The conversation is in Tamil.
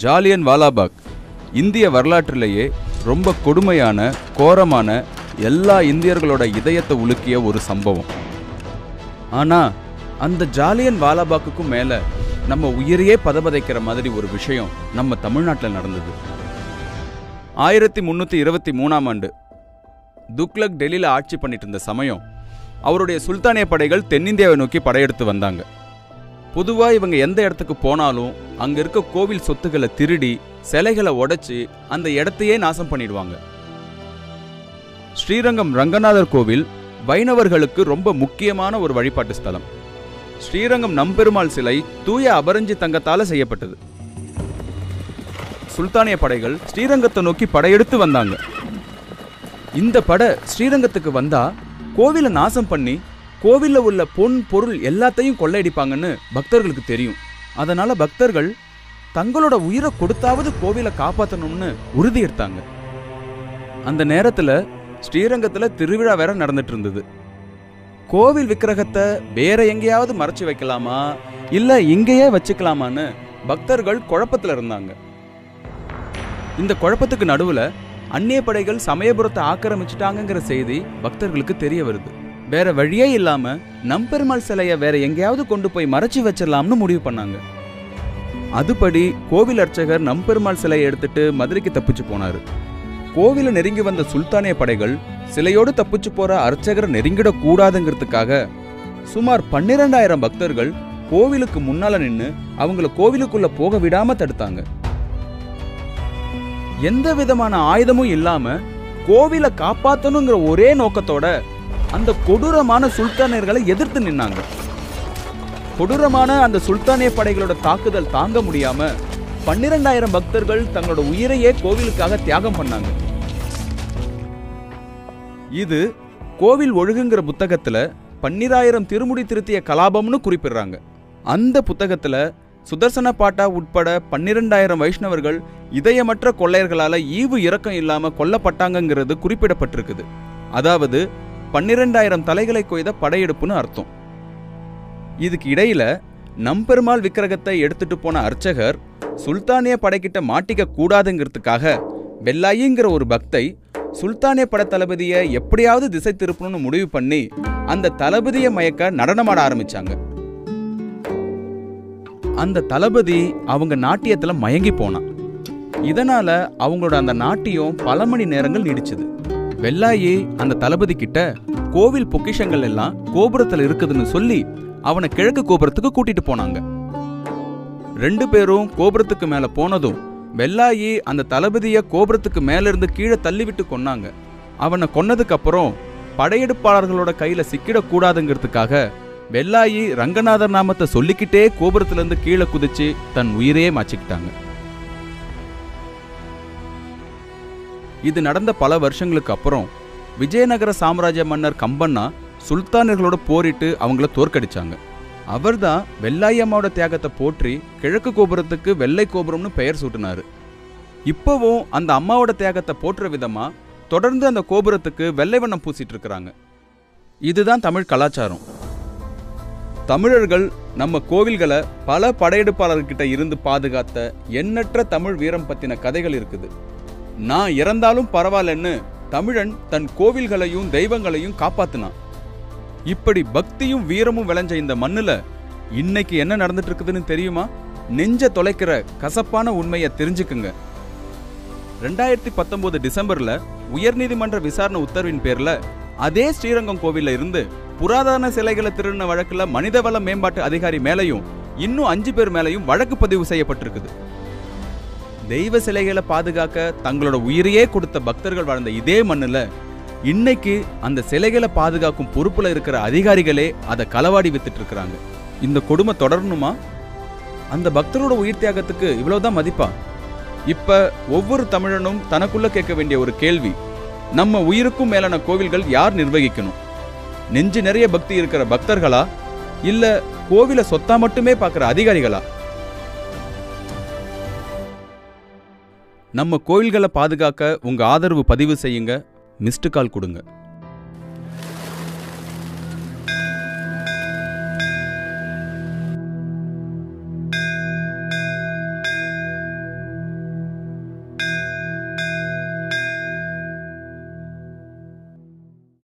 ஜாலியன் வாலாபாக் இந்திய வரலாற்றிலேயே ரொம்ப கொடுமையான கோரமான எல்லா இந்தியர்களோட இதயத்தை உலுக்கிய ஒரு சம்பவம். ஆனால் அந்த ஜாலியன் வாலாபாக்குக்கும் மேலே நம்ம உயிரையே பதபதைக்கிற மாதிரி ஒரு விஷயம் நம்ம தமிழ்நாட்டில் நடந்தது. ஆயிரத்தி முந்நூற்றி இருபத்தி மூணாம் ஆண்டு துக்லக் டெல்லியில் ஆட்சி பண்ணிட்டு இருந்த சமயம் அவருடைய சுல்தானிய படைகள் தென்னிந்தியாவை நோக்கி படையெடுத்து வந்தாங்க. பொதுவாக இவங்க எந்த இடத்துக்கு போனாலும் அங்க இருக்க கோவில் சொத்துக்களை திருடி சிலைகளை உடைச்சு அந்த இடத்தையே நாசம் பண்ணிடுவாங்க. ஸ்ரீரங்கம் ரங்கநாதர் கோவில் வைணவர்களுக்கு ரொம்ப முக்கியமான ஒரு வழிபாட்டு ஸ்தலம். ஸ்ரீரங்கம் நம்பெருமாள் சிலை தூய அபரஞ்சி தங்கத்தால செய்யப்பட்டது. சுல்தானிய படைகள் ஸ்ரீரங்கத்தை நோக்கி படையெடுத்து வந்தாங்க. இந்த படை ஸ்ரீரங்கத்துக்கு வந்தா கோவிலை நாசம் பண்ணி கோவிலில் உள்ள பொன் பொருள் எல்லாத்தையும் கொள்ளையடிப்பாங்கன்னு பக்தர்களுக்கு தெரியும். அதனால பக்தர்கள் தங்களோட உயிரை கொடுத்தாவது கோவிலை காப்பாற்றணும்னு உறுதி எடுத்தாங்க அந்த நேரத்தில் ஸ்ரீரங்கத்தில் திருவிழா வேற நடந்துட்டு இருந்தது கோவில் விக்கிரகத்தை வேற எங்கேயாவது மறைச்சு வைக்கலாமா? இல்லை இங்கேயே வச்சுக்கலாமான்னு பக்தர்கள் குழப்பத்தில் இருந்தாங்க. இந்த குழப்பத்துக்கு நடுவில் அந்நிய படைகள் சமயபுரத்தை ஆக்கிரமிச்சிட்டாங்கங்கிற செய்தி பக்தர்களுக்கு தெரிய வருது. வேற வழியே இல்லாம நம்பெருமாள் சிலையை வேற எங்கேயாவது கொண்டு போய் மறைச்சு வச்சிடலாம்னு முடிவு பண்ணாங்க. அதுபடி கோவில் அர்ச்சகர் நம்பெருமாள் சிலையை எடுத்துட்டு மதுரைக்கு தப்பிச்சு போனாரு. கோவில நெருங்கி வந்த சுல்தானிய படைகள் சிலையோடு தப்பிச்சு போற அர்ச்சகரை நெருங்கிடக் கூடாதுங்கிறதுக்காக சுமார் பன்னிரெண்டாயிரம் பக்தர்கள் கோவிலுக்கு முன்னால நின்று அவங்கள கோவிலுக்குள்ள போக விடாம தடுத்தாங்க. எந்த விதமான ஆயுதமும் இல்லாம கோவிலை காப்பாத்தணுங்கிற ஒரே நோக்கத்தோட அந்த கொடூரமான சுல்தானியர்களை எதிர்த்து நின்னாங்க. கொடூரமான அந்த சுல்தானிய படைகளோட தாக்குதல் தாங்க முடியாம பன்னிரெண்டாயிரம் பக்தர்கள் தங்களோட உயிரையே கோவிலுக்காக தியாகம் பண்ணாங்க. இது கோவில் ஒழுகுங்கிற புத்தகத்துல பன்னிராயிரம் திருமுடி திருத்திய கலாபம்னு குறிப்பிடுறாங்க. அந்த புத்தகத்துல சுதர்சன பாட்டா உட்பட பன்னிரெண்டாயிரம் வைஷ்ணவர்கள் இதயமற்ற கொள்ளையர்களால ஈவு இரக்கம் இல்லாம கொல்லப்பட்டாங்கங்கிறது குறிப்பிடப்பட்டிருக்குது. அதாவது பன்னிரெண்டாயிரம் தலைகளை கொய்த படையெடுப்புன்னு அர்த்தம். இதுக்கு இடையில நம்பெருமாள் விக்கிரகத்தை எடுத்துட்டு போன அர்ச்சகர் சுல்தானிய படைக்கிட்ட மாட்டிக்க கூடாதுங்கிறதுக்காக வெள்ளாயிங்கிற ஒரு பக்தை சுல்தானிய பட தளபதியை எப்படியாவது திசை திருப்பணும்னு முடிவு பண்ணி அந்த தளபதியை மயக்க நடனமாட ஆரம்பிச்சாங்க. அந்த தளபதி அவங்க நாட்டியத்துல மயங்கி போனான். இதனால அவங்களோட அந்த நாட்டியம் பல மணி நேரங்கள் நீடிச்சது. வெள்ளாயி அந்த தளபதி கிட்ட கோவில் பொக்கிஷங்கள் எல்லாம் கோபுரத்துல இருக்குதுன்னு சொல்லி அவனை கிழக்கு கோபுரத்துக்கு கூட்டிட்டு போனாங்க. ரெண்டு பேரும் கோபுரத்துக்கு மேல போனதும் வெள்ளாயி அந்த தளபதிய கோபுரத்துக்கு மேல இருந்து கீழே தள்ளிவிட்டு கொன்னாங்க. அவனை கொன்னதுக்கு அப்புறம் படையெடுப்பாளர்களோட கையில சிக்கிடக்கூடாதுங்கிறதுக்காக வெள்ளாயி ரங்கநாதர் நாமத்தை சொல்லிக்கிட்டே கோபுரத்துல இருந்து கீழே குதிச்சு தன் உயிரையே மாச்சிக்கிட்டாங்க இது நடந்த பல வருஷங்களுக்கு அப்புறம் விஜயநகர சாம்ராஜ்ய மன்னர் கம்பண்ணா சுல்தானர்களோட போரிட்டு அவங்கள தோற்கடிச்சாங்க. அவர்தான் வெள்ளாயம்மாவோட தியாகத்தை போற்றி கிழக்கு கோபுரத்துக்கு வெள்ளை கோபுரம்னு பெயர் சூட்டினார். இப்போவும் அந்த அம்மாவோட தியாகத்தை போற்ற விதமா தொடர்ந்து அந்த கோபுரத்துக்கு வெள்ளை வண்ணம் பூசிட்டு இருக்கிறாங்க. இதுதான் தமிழ் கலாச்சாரம். தமிழர்கள் நம்ம கோவில்களை பல படையெடுப்பாளர்கிட்ட இருந்து பாதுகாத்த எண்ணற்ற தமிழ் வீரம் பத்தின கதைகள் இருக்குது. நான் இறந்தாலும் பரவாயில்லன்னு தமிழன் தன் கோவில்களையும் தெய்வங்களையும் காப்பாத்தினான். இப்படி பக்தியும் வீரமும் விளைஞ்ச இந்த மண்ணுல இன்னைக்கு என்ன நடந்துட்டு இருக்குதுன்னு தெரியுமா? நெஞ்ச தொலைக்கிற கசப்பான உண்மையை தெரிஞ்சுக்குங்க. ரெண்டாயிரத்தி பத்தொன்பது டிசம்பர்ல உயர்நீதிமன்ற விசாரணை உத்தரவின் பேர்ல அதே ஸ்ரீரங்கம் கோவில்ல இருந்து புராதன சிலைகளை திருடின வழக்குல மனிதவள மேம்பாட்டு அதிகாரி மேலையும் இன்னும் அஞ்சு பேர் மேலையும் வழக்கு பதிவு செய்யப்பட்டிருக்குது. தெய்வ சிலைகளை பாதுகாக்க தங்களோட உயிரையே கொடுத்த பக்தர்கள் வாழ்ந்த இதே மண்ணில் இன்னைக்கு அந்த சிலைகளை பாதுகாக்கும் பொறுப்பில் இருக்கிற அதிகாரிகளே அதை களவாடி வித்துட்டு இருக்கிறாங்க. இந்த கொடுமை தொடரணுமா? அந்த பக்தரோட உயிர் தியாகத்துக்கு இவ்வளவுதான் மதிப்பா? இப்ப ஒவ்வொரு தமிழனும் தனக்குள்ள கேட்க வேண்டிய ஒரு கேள்வி நம்ம உயிருக்கும் மேலான கோவில்கள் யார் நிர்வகிக்கணும்? நெஞ்சு நிறைய பக்தி இருக்கிற பக்தர்களா? இல்ல கோவில சொத்தா மட்டுமே பார்க்குற அதிகாரிகளா? நம்ம கோயில்களை பாதுகாக்க உங்க ஆதரவு பதிவு செய்யுங்க. மிஸ்டு கால் கொடுங்க.